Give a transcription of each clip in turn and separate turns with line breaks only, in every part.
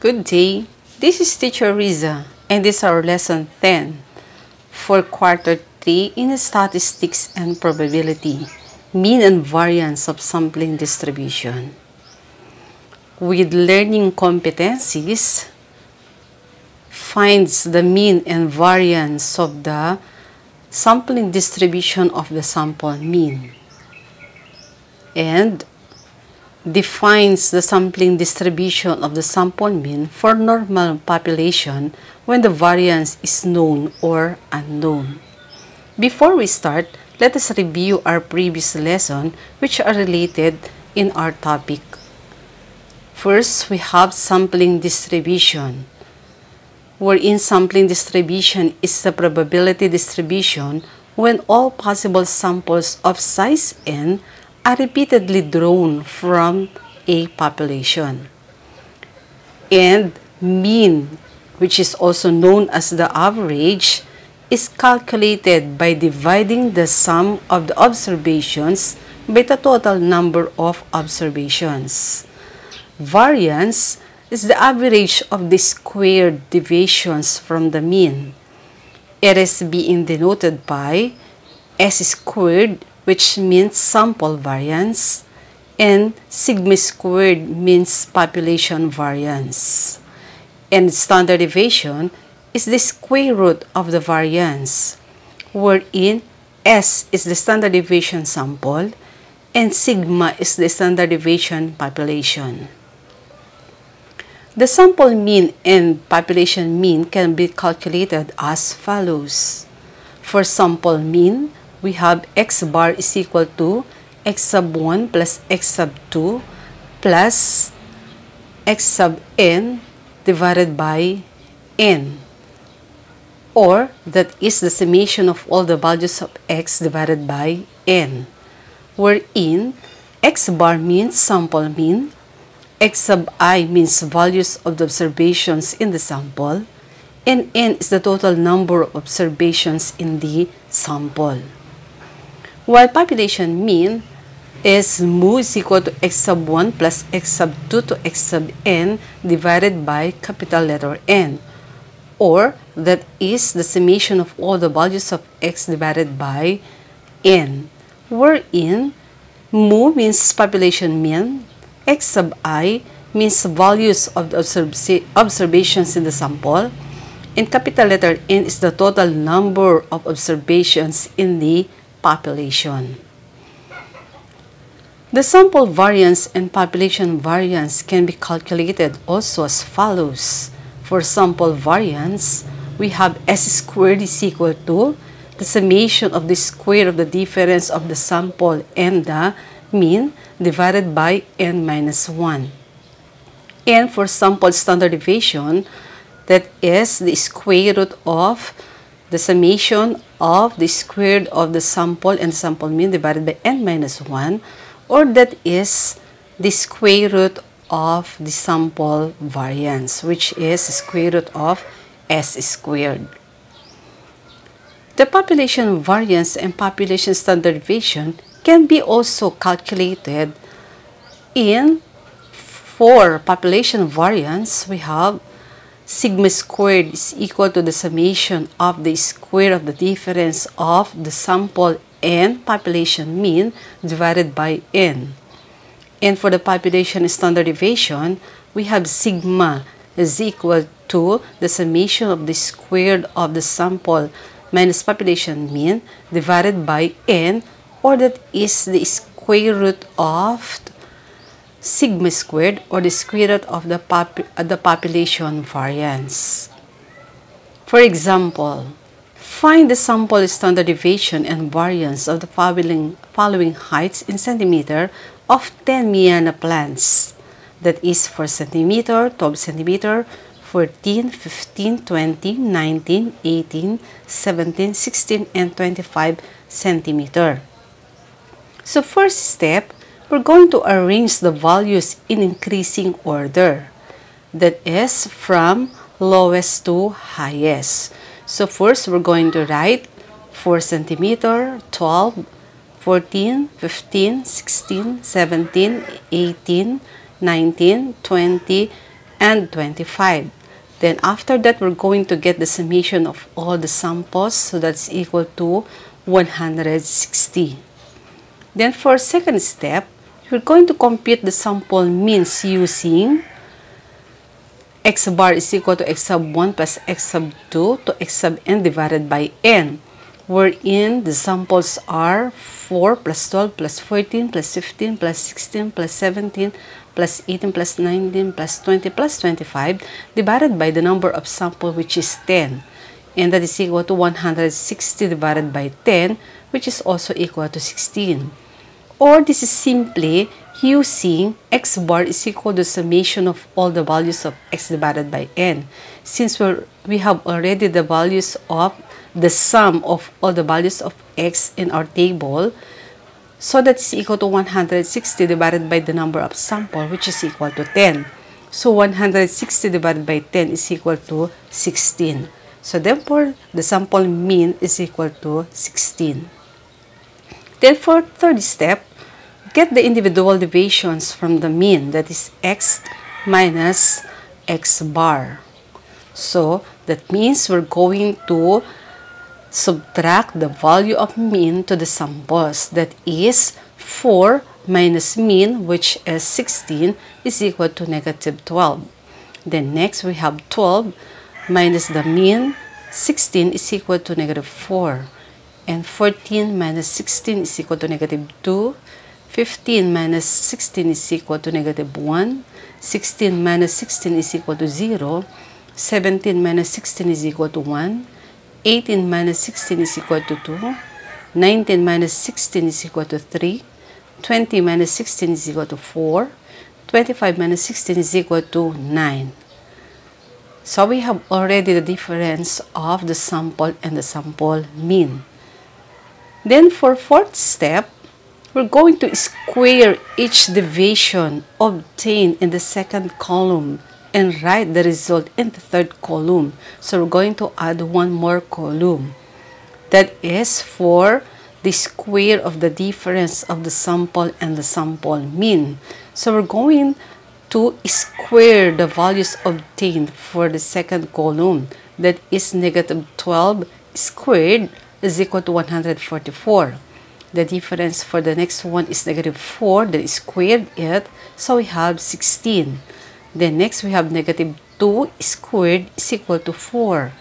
Good day. This is Teacher Rizza and this is our lesson 10 for quarter 3 in statistics and probability, mean and variance of sampling distribution. With learning competencies, finds the mean and variance of the sampling distribution of the sample mean and defines the sampling distribution of the sample mean for normal population when the variance is known or unknown. Before we start, let us review our previous lesson which are related in our topic. First, we have sampling distribution, wherein sampling distribution is the probability distribution when all possible samples of size n are repeatedly drawn from a population. And mean, which is also known as the average, is calculated by dividing the sum of the observations by the total number of observations. Variance is the average of the squared deviations from the mean. It is being denoted by s squared which means sample variance, and sigma squared means population variance. And standard deviation is the square root of the variance, wherein S is the standard deviation sample and sigma is the standard deviation population. The sample mean and population mean can be calculated as follows. For sample mean, we have x bar is equal to x sub 1 plus x sub 2 plus x sub n divided by n. Or that is the summation of all the values of x divided by n. Wherein x bar means sample mean x sub i means values of the observations in the sample and n is the total number of observations in the sample while population mean is mu is equal to x sub 1 plus x sub 2 to x sub n divided by capital letter N or that is the summation of all the values of x divided by n wherein mu means population mean, x sub i means values of the observations in the sample and capital letter N is the total number of observations in the population. The sample variance and population variance can be calculated also as follows. For sample variance, we have S squared is equal to the summation of the square of the difference of the sample and the mean divided by n minus 1. And for sample standard deviation, that is the square root of the summation of the squared of the sample and sample mean divided by n minus 1 or that is the square root of the sample variance which is square root of s squared. The population variance and population standard deviation can be also calculated in for population variance we have sigma squared is equal to the summation of the square of the difference of the sample and population mean divided by n. And for the population standard deviation, we have sigma is equal to the summation of the square of the sample minus population mean divided by n or that is the square root of sigma squared or the square root of the, pop uh, the population variance. For example, find the sample standard deviation and variance of the following, following heights in centimeter of 10 Miana plants. That is 4 centimeter, 12 centimeter, 14, 15, 20, 19, 18, 17, 16, and 25 centimeter. So first step, we're going to arrange the values in increasing order. That is from lowest to highest. So first, we're going to write 4 centimeter, 12, 14, 15, 16, 17, 18, 19, 20, and 25. Then after that, we're going to get the summation of all the samples. So that's equal to 160. Then for second step, we're going to compute the sample means using x bar is equal to x sub 1 plus x sub 2 to x sub n divided by n wherein the samples are 4 plus 12 plus 14 plus 15 plus 16 plus 17 plus 18 plus 19 plus 20 plus 25 divided by the number of sample which is 10 and that is equal to 160 divided by 10 which is also equal to 16 or this is simply using x bar is equal to summation of all the values of x divided by n. Since we we have already the values of the sum of all the values of x in our table, so that's equal to 160 divided by the number of sample, which is equal to 10. So 160 divided by 10 is equal to 16. So therefore, the sample mean is equal to 16. Then for third step, get the individual deviations from the mean, that is x minus x bar. So, that means we're going to subtract the value of mean to the samples. That is 4 minus mean, which is 16, is equal to negative 12. Then next, we have 12 minus the mean, 16 is equal to negative 4. And 14 minus 16 is equal to negative 2. 15 minus 16 is equal to negative 1. 16 minus 16 is equal to 0. 17 minus 16 is equal to 1. 18 minus 16 is equal to 2. 19 minus 16 is equal to 3. 20 minus 16 is equal to 4. 25 minus 16 is equal to 9. So we have already the difference of the sample and the sample mean. Then for fourth step, we're going to square each deviation obtained in the second column and write the result in the third column. So we're going to add one more column. That is for the square of the difference of the sample and the sample mean. So we're going to square the values obtained for the second column. That is negative 12 squared is equal to 144. The difference for the next one is negative 4, then squared it, so we have 16. Then next we have negative 2 squared is equal to 4.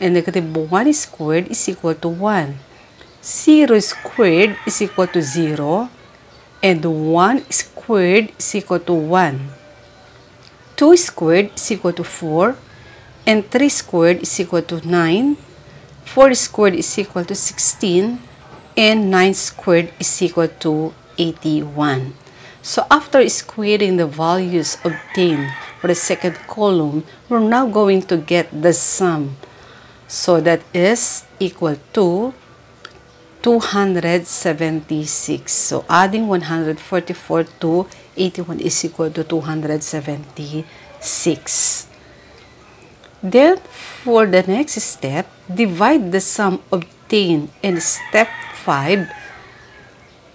And negative 1 squared is equal to 1. 0 squared is equal to 0. And 1 squared is equal to 1. 2 squared is equal to 4. And 3 squared is equal to 9. 4 squared is equal to 16 and 9 squared is equal to 81. So after squaring the values obtained for the second column, we're now going to get the sum. So that is equal to 276. So adding 144 to 81 is equal to 276. Then for the next step, divide the sum obtained in step 5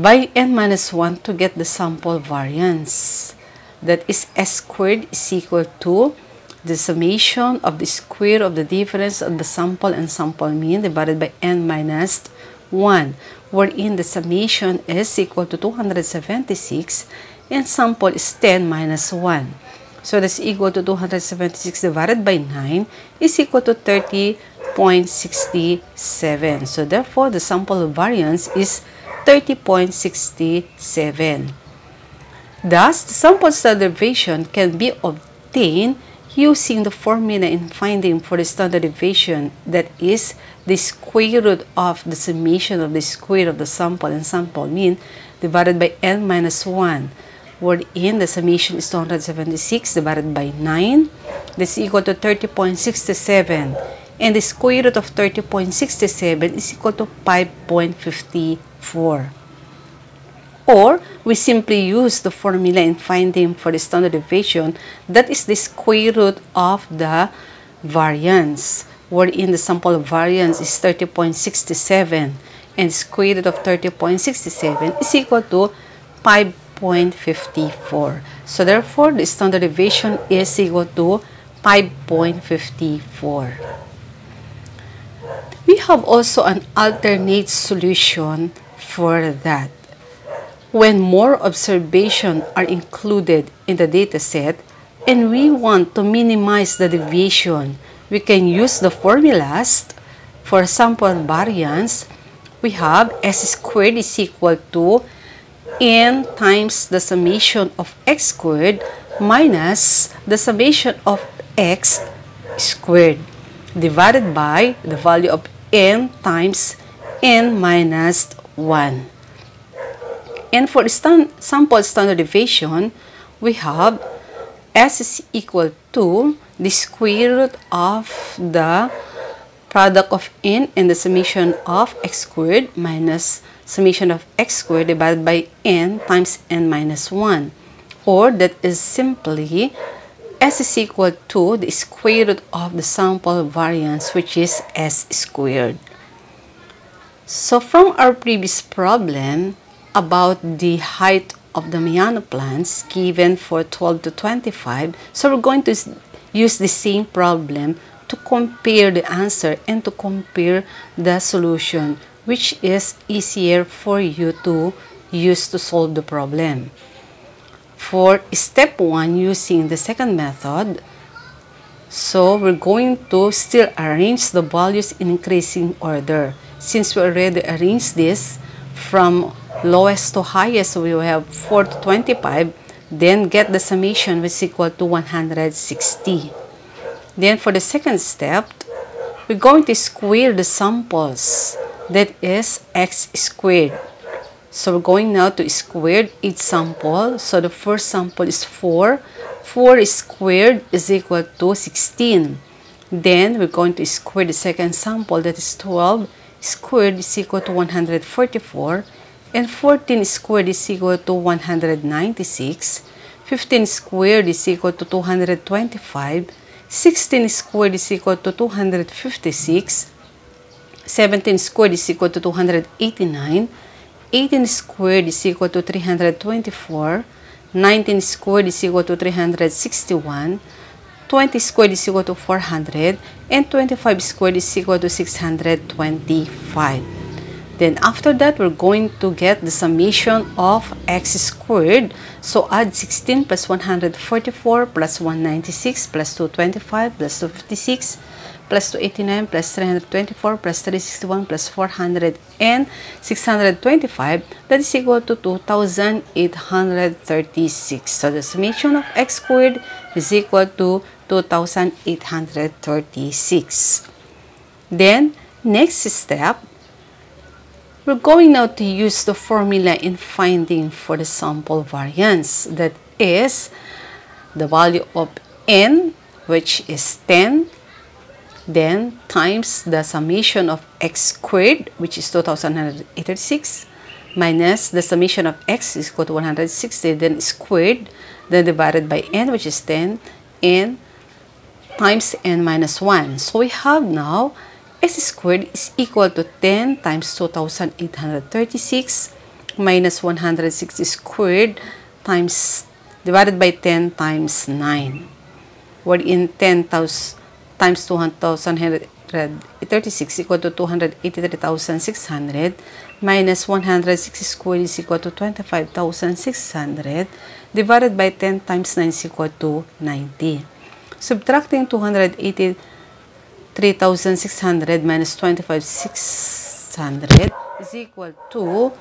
by n minus 1 to get the sample variance. That is s squared is equal to the summation of the square of the difference of the sample and sample mean divided by n minus 1 wherein the summation is equal to 276 and sample is 10 minus 1. So that's equal to 276 divided by 9 is equal to 30 30.67. So therefore, the sample variance is 30.67. Thus, the sample standard deviation can be obtained using the formula in finding for the standard deviation that is the square root of the summation of the square of the sample and sample mean divided by n minus 1 wherein the summation is 276 divided by 9 that's equal to 30.67 and the square root of 30.67 is equal to 5.54. Or, we simply use the formula in finding for the standard deviation that is the square root of the variance, wherein the sample variance is 30.67 and square root of 30.67 is equal to 5.54. So therefore, the standard deviation is equal to 5.54. Have also an alternate solution for that. When more observations are included in the dataset and we want to minimize the deviation, we can use the formulas for sample variance. We have s squared is equal to n times the summation of x squared minus the summation of x squared divided by the value of n times n minus 1. And for stand, sample standard deviation, we have s is equal to the square root of the product of n and the summation of x squared minus summation of x squared divided by n times n minus 1 or that is simply s is equal to the square root of the sample variance which is s squared. So from our previous problem about the height of the Miana plants given for 12 to 25, so we're going to use the same problem to compare the answer and to compare the solution which is easier for you to use to solve the problem. For step 1 using the second method, so we're going to still arrange the values in increasing order. Since we already arranged this from lowest to highest, we will have 4 to 25, then get the summation which is equal to 160. Then for the second step, we're going to square the samples that is x squared. So we're going now to square each sample. So the first sample is 4. 4 squared is equal to 16. Then we're going to square the second sample that is 12 squared is equal to 144 and 14 squared is equal to 196. 15 squared is equal to 225. 16 squared is equal to 256. 17 squared is equal to 289. 18 squared is equal to 324. 19 squared is equal to 361. 20 squared is equal to 400. And 25 squared is equal to 625. Then after that, we're going to get the summation of x squared. So add 16 plus 144 plus 196 plus 225 plus 256 plus 289 plus 324 plus 361 plus 400 and 625 that is equal to 2836 so the summation of x squared is equal to 2836 then next step we're going now to use the formula in finding for the sample variance. That is the value of n which is 10 then times the summation of x squared, which is 2186, minus the summation of x is equal to 160, then squared, then divided by n, which is 10, n times n minus 1. So we have now x squared is equal to 10 times 2836 minus 160 squared times divided by 10 times 9. Wherein 10,000 times 2,136 equal to 283,600 minus 160 squared is equal to 25,600 divided by 10 times 9 is equal to 90. Subtracting 283,600 minus 25,600 is equal to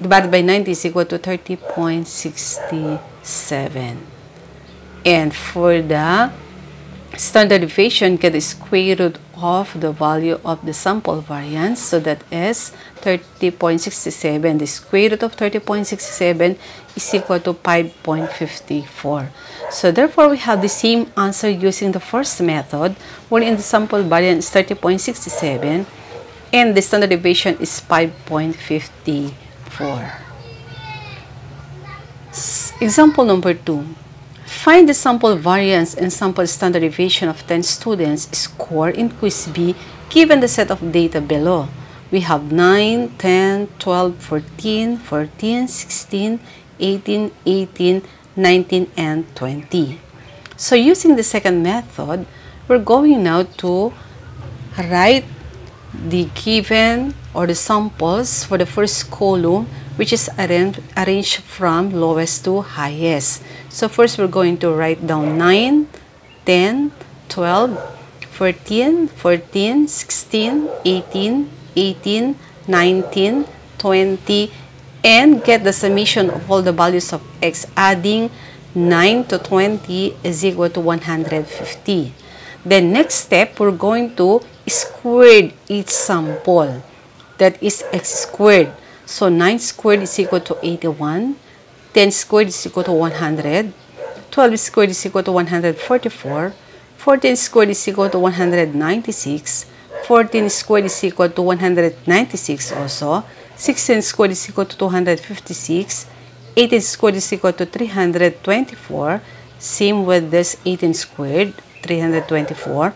divided by 90 is equal to 30.67. And for the standard deviation get the square root of the value of the sample variance so that is 30.67 the square root of 30.67 is equal to 5.54 so therefore we have the same answer using the first method wherein the sample variance is 30.67 and the standard deviation is 5.54 example number 2 Find the sample variance and sample standard deviation of 10 students score in quiz B given the set of data below. We have 9, 10, 12, 14, 14, 16, 18, 18, 19, and 20. So using the second method, we're going now to write the given or the samples for the first column which is arranged from lowest to highest. So first we're going to write down 9, 10, 12, 14, 14, 16, 18, 18, 19, 20, and get the summation of all the values of x adding 9 to 20 is equal to 150. Then next step, we're going to square each sample. That is x squared. So 9 squared is equal to 81. 10 squared is equal to 100. 12 squared is equal to 144. 14 squared is equal to 196. 14 squared is equal to 196 also. 16 squared is equal to 256. 18 squared is equal to 324. Same with this 18 squared, 324.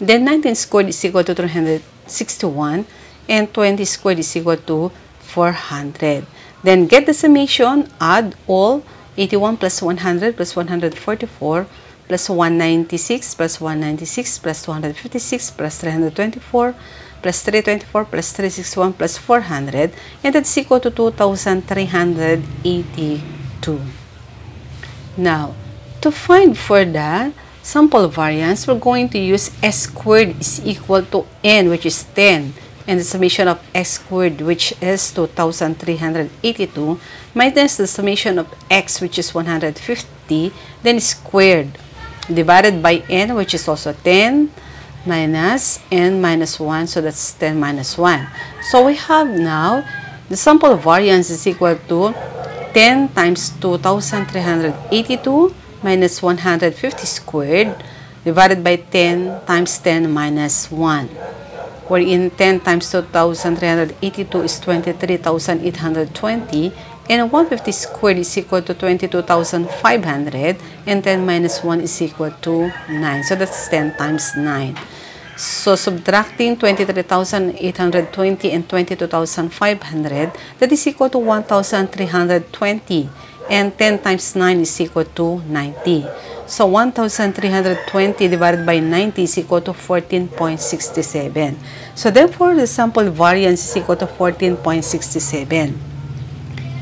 Then 19 squared is equal to 361. And 20 squared is equal to 400. Then get the summation, add all 81 plus 100 plus 144 plus 196 plus 196 plus 256 plus 324 plus 324 plus 361 plus 400 and that's equal to 2382. Now, to find for the sample variance, we're going to use s squared is equal to n which is 10 and the summation of x squared which is 2382 minus the summation of x which is 150 then squared divided by n which is also 10 minus n minus 1 so that's 10 minus 1 so we have now the sample variance is equal to 10 times 2382 minus 150 squared divided by 10 times 10 minus 1 wherein 10 times 2382 is 23,820 and 150 squared is equal to 22,500 and 10 minus 1 is equal to 9. So that's 10 times 9. So subtracting 23,820 and 22,500 that is equal to 1,320 and 10 times 9 is equal to 90. So 1,320 divided by 90 is equal to 14.67. So therefore the sample variance is equal to 14.67.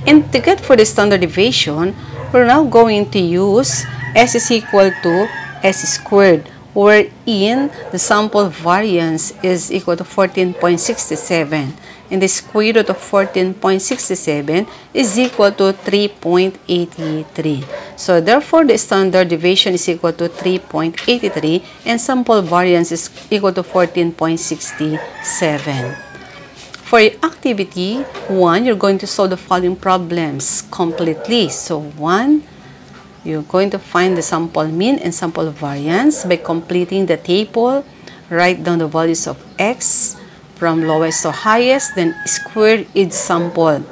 And to get for the standard deviation, we're now going to use S is equal to S squared, wherein the sample variance is equal to 14.67. And the square root of 14.67 is equal to 3.83. So therefore, the standard deviation is equal to 3.83 and sample variance is equal to 14.67. For activity 1, you're going to solve the following problems completely. So 1, you're going to find the sample mean and sample variance by completing the table. Write down the values of x from lowest to highest, then square each sample.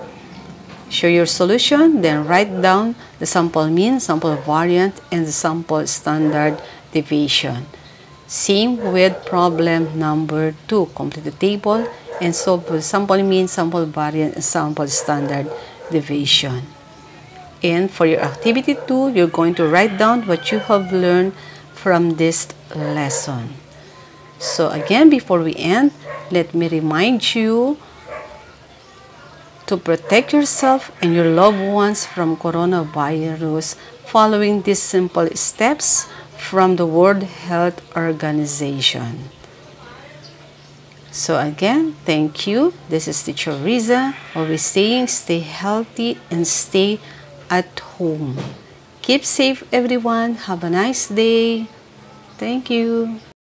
Show your solution, then write down the sample mean, sample variance, and the sample standard deviation. Same with problem number 2. Complete the table and solve for sample mean, sample variance, and sample standard deviation. And for your activity 2, you're going to write down what you have learned from this lesson. So again, before we end, let me remind you to protect yourself and your loved ones from coronavirus following these simple steps from the World Health Organization. So again, thank you. This is Teacher Rizza. Always saying stay healthy and stay at home. Keep safe everyone. Have a nice day. Thank you.